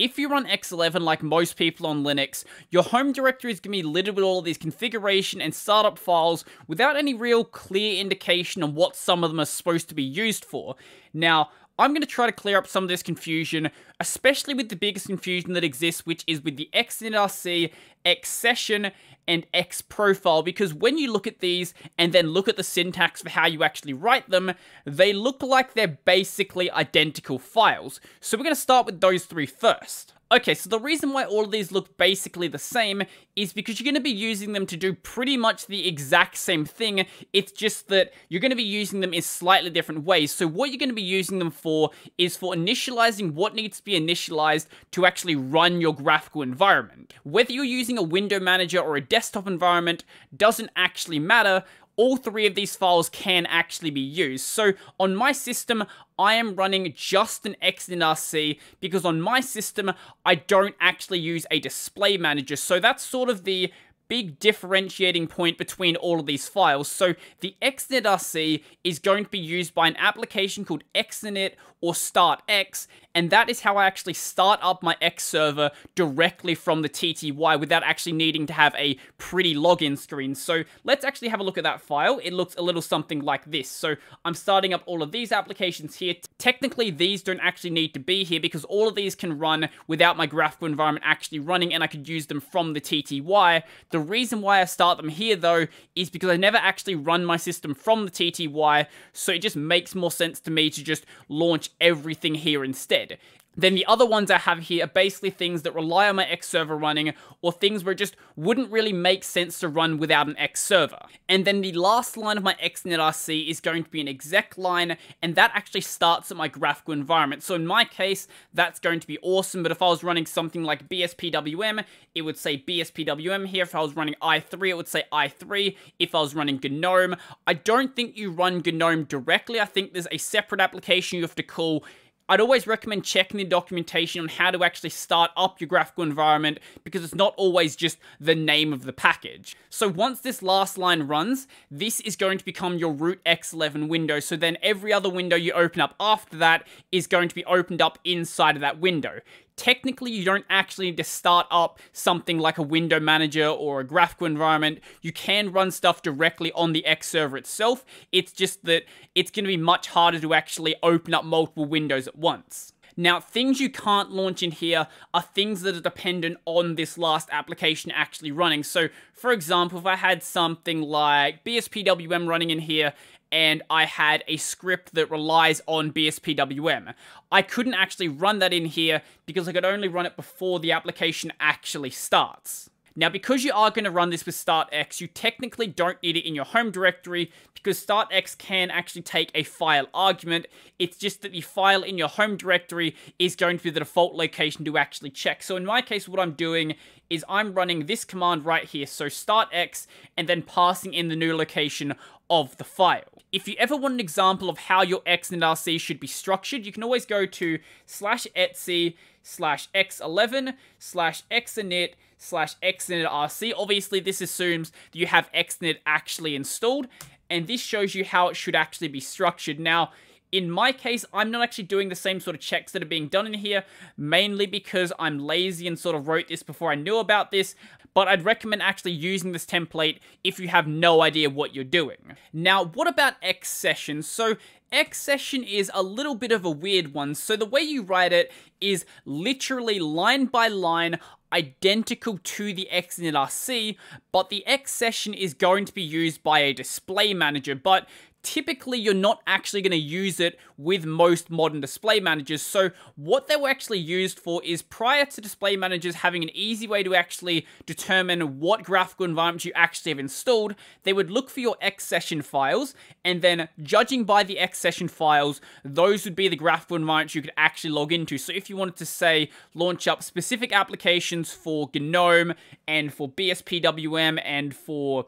if you run X11 like most people on Linux, your home directory is going to be littered with all of these configuration and startup files without any real clear indication on what some of them are supposed to be used for. Now, I'm going to try to clear up some of this confusion, especially with the biggest confusion that exists, which is with the XinitRC, Xsession, and X profile, because when you look at these and then look at the syntax for how you actually write them, they look like they're basically identical files. So we're going to start with those three first. Okay, so the reason why all of these look basically the same is because you're going to be using them to do pretty much the exact same thing. It's just that you're going to be using them in slightly different ways. So what you're going to be using them for is for initializing what needs to be initialized to actually run your graphical environment. Whether you're using a window manager or a desktop environment doesn't actually matter all three of these files can actually be used. So on my system, I am running just an XinitRC because on my system, I don't actually use a display manager. So that's sort of the big differentiating point between all of these files. So the XinitRC is going to be used by an application called Xinit or StartX, and that is how I actually start up my X server directly from the TTY without actually needing to have a pretty login screen. So let's actually have a look at that file. It looks a little something like this. So I'm starting up all of these applications here. Technically, these don't actually need to be here because all of these can run without my graphical environment actually running and I could use them from the TTY. The reason why I start them here though is because I never actually run my system from the TTY, so it just makes more sense to me to just launch everything here instead. Then the other ones I have here are basically things that rely on my X server running, or things where it just wouldn't really make sense to run without an X server. And then the last line of my XinitRC is going to be an exec line, and that actually starts at my graphical environment. So in my case, that's going to be awesome, but if I was running something like BSPWM, it would say BSPWM here. If I was running i3, it would say i3. If I was running GNOME, I don't think you run GNOME directly. I think there's a separate application you have to call I'd always recommend checking the documentation on how to actually start up your graphical environment because it's not always just the name of the package. So once this last line runs, this is going to become your root X11 window. So then every other window you open up after that is going to be opened up inside of that window technically you don't actually need to start up something like a window manager or a graphical environment. You can run stuff directly on the X server itself. It's just that it's going to be much harder to actually open up multiple windows at once. Now, things you can't launch in here are things that are dependent on this last application actually running. So, for example, if I had something like BSPWM running in here and I had a script that relies on BSPWM. I couldn't actually run that in here because I could only run it before the application actually starts. Now, because you are going to run this with StartX, you technically don't need it in your home directory because StartX can actually take a file argument. It's just that the file in your home directory is going to be the default location to actually check. So in my case, what I'm doing is I'm running this command right here, so StartX, and then passing in the new location of the file. If you ever want an example of how your XinitRC should be structured, you can always go to slash etc slash x11 slash xinit slash xinitrc. Obviously, this assumes that you have xinit actually installed, and this shows you how it should actually be structured. Now, in my case, I'm not actually doing the same sort of checks that are being done in here, mainly because I'm lazy and sort of wrote this before I knew about this, but I'd recommend actually using this template if you have no idea what you're doing. Now, what about X Xsession? So, Xsession is a little bit of a weird one, so the way you write it is literally line by line identical to the XinitRC, but the X session is going to be used by a display manager, but typically you're not actually going to use it with most modern display managers. So what they were actually used for is prior to display managers having an easy way to actually determine what graphical environment you actually have installed, they would look for your X session files, and then judging by the X session files, those would be the graphical environments you could actually log into. So if you wanted to say launch up specific applications for GNOME and for BSPWM and for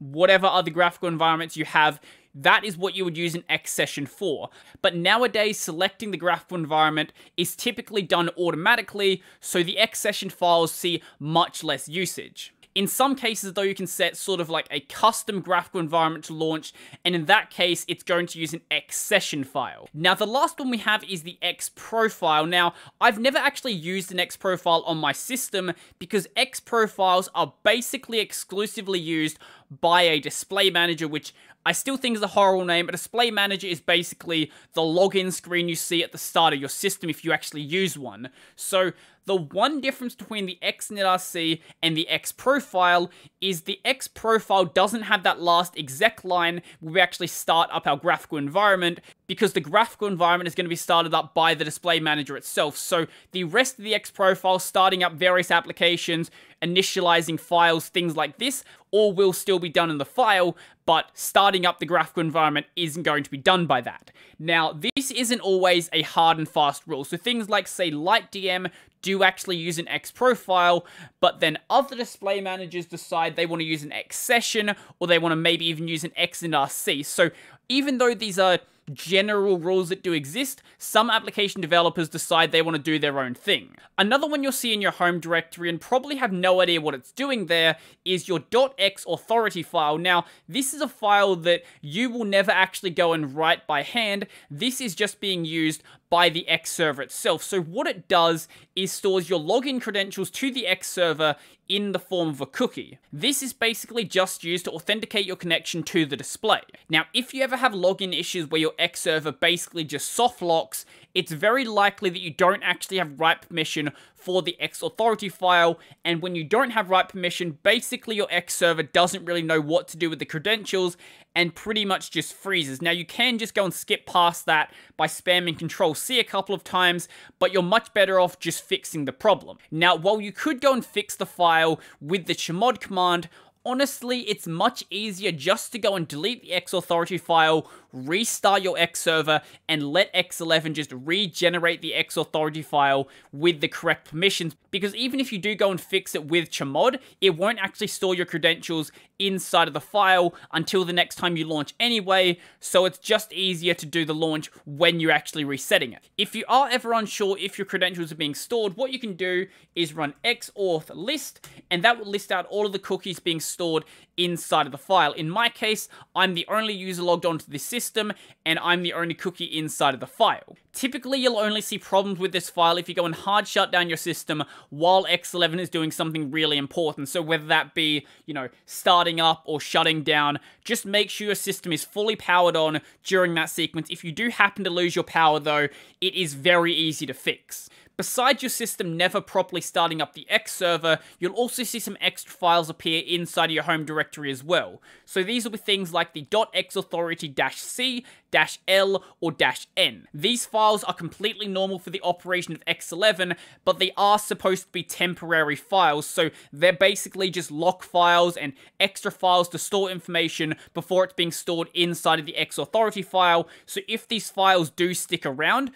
whatever other graphical environments you have, that is what you would use an X session for. But nowadays, selecting the graphical environment is typically done automatically, so the X session files see much less usage. In some cases, though, you can set sort of like a custom graphical environment to launch, and in that case, it's going to use an X session file. Now, the last one we have is the X profile. Now, I've never actually used an X profile on my system because X profiles are basically exclusively used by a display manager, which I still think is a horrible name. A display manager is basically the login screen you see at the start of your system if you actually use one. So the one difference between the XinitRC and the X profile is the X profile doesn't have that last exec line where we actually start up our graphical environment because the graphical environment is going to be started up by the display manager itself. So the rest of the X profile, starting up various applications, initializing files, things like this, all will still be done in the file, but starting up the graphical environment isn't going to be done by that. Now, this isn't always a hard and fast rule. So things like, say, LightDM do actually use an X profile, but then other display managers decide they want to use an X session, or they want to maybe even use an XinitRC. So even though these are general rules that do exist, some application developers decide they want to do their own thing. Another one you'll see in your home directory and probably have no idea what it's doing there is your .x authority file. Now, this is a file that you will never actually go and write by hand. This is just being used by the X server itself. So what it does is stores your login credentials to the X server in the form of a cookie. This is basically just used to authenticate your connection to the display. Now, if you ever have login issues where your X server basically just soft locks, it's very likely that you don't actually have write permission for the X authority file, and when you don't have write permission, basically your X server doesn't really know what to do with the credentials and pretty much just freezes. Now you can just go and skip past that by spamming Control C a couple of times, but you're much better off just fixing the problem. Now while you could go and fix the file with the chmod command, Honestly, it's much easier just to go and delete the X authority file, restart your X server, and let X11 just regenerate the X authority file with the correct permissions. Because even if you do go and fix it with chmod, it won't actually store your credentials inside of the file until the next time you launch anyway, so it's just easier to do the launch when you're actually resetting it. If you are ever unsure if your credentials are being stored, what you can do is run xauth list, and that will list out all of the cookies being stored inside of the file. In my case, I'm the only user logged onto this system, and I'm the only cookie inside of the file. Typically, you'll only see problems with this file if you go and hard shut down your system while X11 is doing something really important. So whether that be, you know, starting up or shutting down, just make sure your system is fully powered on during that sequence. If you do happen to lose your power though, it is very easy to fix. Besides your system never properly starting up the X server, you'll also see some extra files appear inside your home directory as well. So these will be things like the .xauthority-c, -l, or -n. These files are completely normal for the operation of X11, but they are supposed to be temporary files, so they're basically just lock files and extra files to store information before it's being stored inside of the X authority file, so if these files do stick around,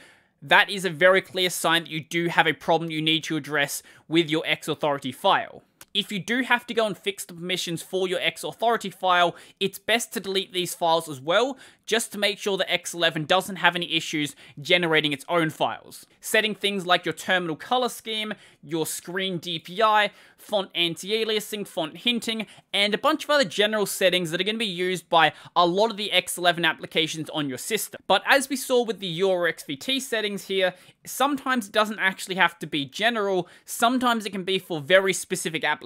that is a very clear sign that you do have a problem you need to address with your X authority file. If you do have to go and fix the permissions for your X authority file, it's best to delete these files as well, just to make sure that X11 doesn't have any issues generating its own files. Setting things like your terminal color scheme, your screen DPI, font anti-aliasing, font hinting, and a bunch of other general settings that are going to be used by a lot of the X11 applications on your system. But as we saw with the URXVT settings here, sometimes it doesn't actually have to be general, sometimes it can be for very specific applications.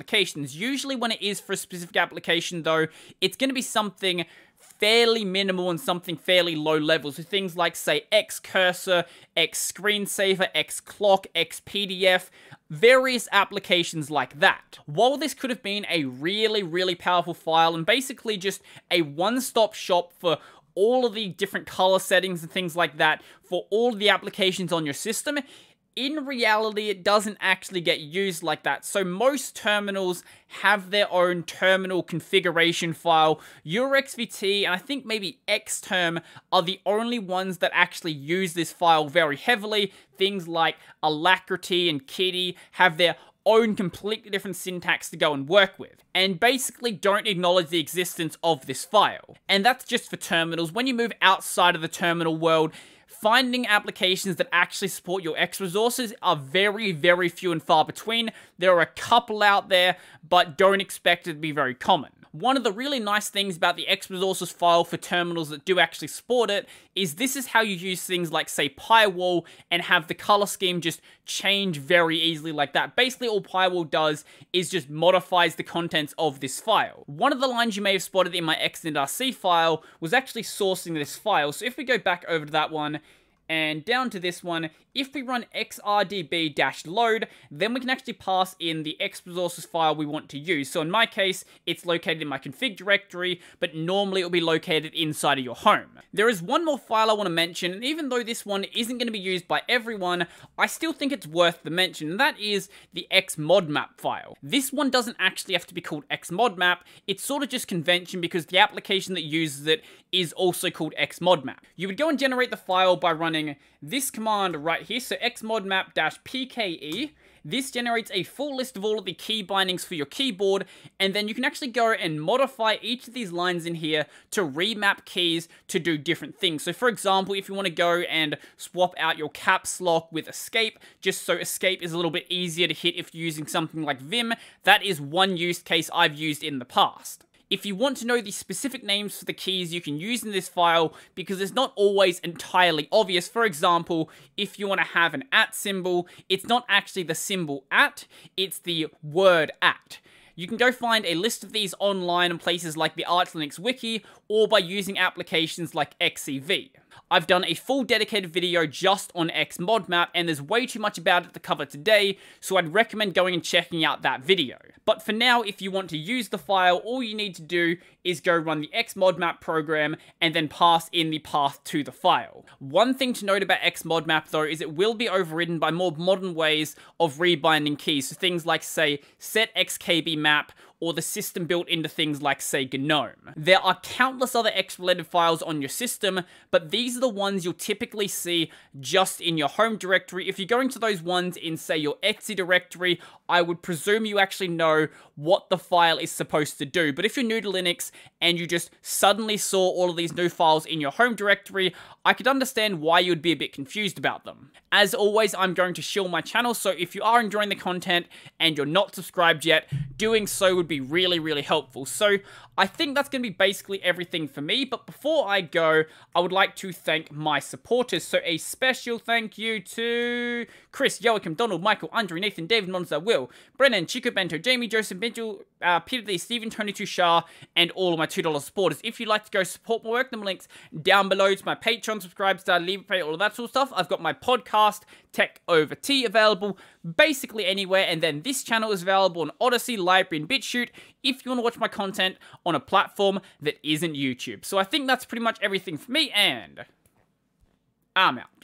Usually when it is for a specific application though, it's going to be something fairly minimal and something fairly low level. So things like, say, X cursor, X screensaver, X clock, X PDF, various applications like that. While this could have been a really, really powerful file and basically just a one-stop shop for all of the different color settings and things like that for all the applications on your system, in reality, it doesn't actually get used like that. So most terminals have their own terminal configuration file. URXVT and I think maybe Xterm are the only ones that actually use this file very heavily. Things like Alacritty and Kitty have their own completely different syntax to go and work with, and basically don't acknowledge the existence of this file. And that's just for terminals. When you move outside of the terminal world, finding applications that actually support your X resources are very, very few and far between. There are a couple out there, but don't expect it to be very common. One of the really nice things about the X resources file for terminals that do actually support it is this is how you use things like say Pywal and have the color scheme just change very easily like that. Basically all Pywal does is just modifies the contents of this file. One of the lines you may have spotted in my XinitRC file was actually sourcing this file. So if we go back over to that one, and down to this one, if we run xrdb-load, then we can actually pass in the X resources file we want to use. So in my case, it's located in my config directory, but normally it'll be located inside of your home. There is one more file I want to mention, and even though this one isn't going to be used by everyone, I still think it's worth the mention, and that is the xmodmap file. This one doesn't actually have to be called xmodmap, it's sort of just convention because the application that uses it is also called xmodmap. You would go and generate the file by running this command right here, so xmodmap-pke, this generates a full list of all of the key bindings for your keyboard, and then you can actually go and modify each of these lines in here to remap keys to do different things. So for example, if you want to go and swap out your caps lock with escape, just so escape is a little bit easier to hit if you're using something like Vim, that is one use case I've used in the past. If you want to know the specific names for the keys you can use in this file, because it's not always entirely obvious, for example, if you want to have an at symbol, it's not actually the symbol at, it's the word at. You can go find a list of these online in places like the Arch Linux Wiki, or by using applications like xev. I've done a full dedicated video just on Xmodmap, and there's way too much about it to cover today, so I'd recommend going and checking out that video. But for now, if you want to use the file, all you need to do is go run the Xmodmap program and then pass in the path to the file. One thing to note about Xmodmap though is it will be overridden by more modern ways of rebinding keys, so things like say set xkb map or the system built into things like, say, GNOME. There are countless other X-related files on your system, but these are the ones you'll typically see just in your home directory. If you're going to those ones in, say, your etc directory, I would presume you actually know what the file is supposed to do. But if you're new to Linux and you just suddenly saw all of these new files in your home directory, I could understand why you would be a bit confused about them. As always, I'm going to shill my channel, so if you are enjoying the content and you're not subscribed yet, doing so would be really, really helpful. So I think that's going to be basically everything for me, but before I go, I would like to thank my supporters. So a special thank you to Chris, Joachim, Donald, Michael, Andre, Nathan, David, Monza, Will, Brennan, Chico Bento, Jamie, Joseph, Mitchell, uh, Peter Lee, Stephen, Tony Tushar, and all of my $2 supporters. If you'd like to go support my work, the links down below to my Patreon, subscribe, star, leave pay, all of that sort of stuff. I've got my podcast, Tech Over Tea, available basically anywhere, and then this channel is available on Odysee, LBRY, and BitChute if you want to watch my content on a platform that isn't YouTube. So I think that's pretty much everything for me, and I'm out.